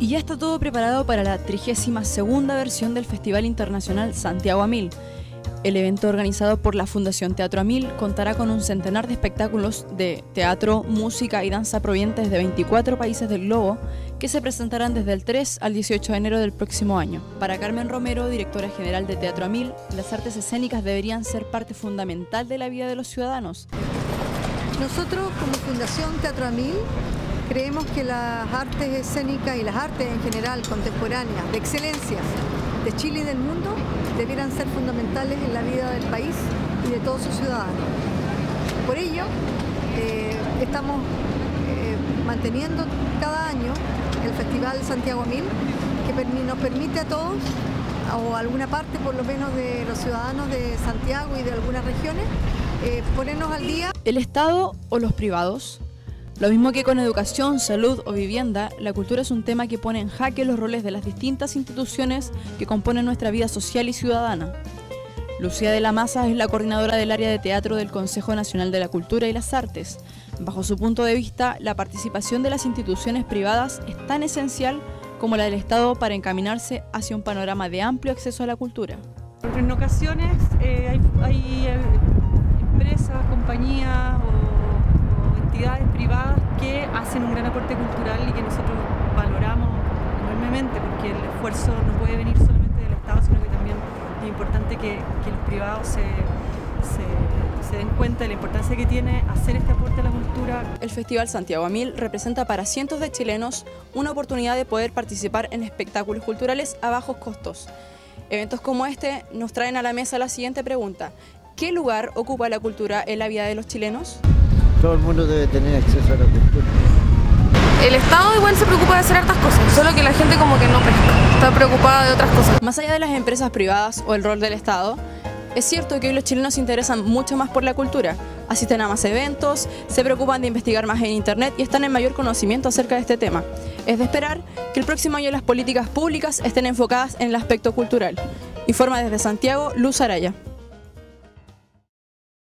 Y ya está todo preparado para la 32 versión del Festival Internacional Santiago Amil. El evento organizado por la Fundación Teatro Amil contará con un centenar de espectáculos de teatro, música y danza provenientes de 24 países del globo que se presentarán desde el 3 al 18 de enero del próximo año. Para Carmen Romero, directora general de Teatro Amil, las artes escénicas deberían ser parte fundamental de la vida de los ciudadanos. Nosotros como Fundación Teatro Amil Creemos que las artes escénicas y las artes en general contemporáneas, de excelencia de Chile y del mundo, debieran ser fundamentales en la vida del país y de todos sus ciudadanos. Por ello, eh, estamos eh, manteniendo cada año el Festival Santiago Mil, que nos permite a todos, o a alguna parte por lo menos de los ciudadanos de Santiago y de algunas regiones, eh, ponernos al día. ¿El Estado o los privados? Lo mismo que con educación, salud o vivienda, la cultura es un tema que pone en jaque los roles de las distintas instituciones que componen nuestra vida social y ciudadana. Lucía de la Maza es la coordinadora del área de teatro del Consejo Nacional de la Cultura y las Artes. Bajo su punto de vista, la participación de las instituciones privadas es tan esencial como la del Estado para encaminarse hacia un panorama de amplio acceso a la cultura. En ocasiones eh, hay, eh, empresas, compañías privadas que hacen un gran aporte cultural y que nosotros valoramos enormemente porque el esfuerzo no puede venir solamente del Estado, sino que también es importante que, los privados se, se, den cuenta de la importancia que tiene hacer este aporte a la cultura. El Festival Santiago Amil representa para cientos de chilenos una oportunidad de poder participar en espectáculos culturales a bajos costos. Eventos como este nos traen a la mesa la siguiente pregunta. ¿Qué lugar ocupa la cultura en la vida de los chilenos? Todo el mundo debe tener acceso a la cultura. El Estado igual se preocupa de hacer hartas cosas, solo que la gente como que no pesca, está preocupada de otras cosas. Más allá de las empresas privadas o el rol del Estado, es cierto que hoy los chilenos se interesan mucho más por la cultura, asisten a más eventos, se preocupan de investigar más en Internet y están en mayor conocimiento acerca de este tema. Es de esperar que el próximo año las políticas públicas estén enfocadas en el aspecto cultural. Informa desde Santiago, Luz Araya.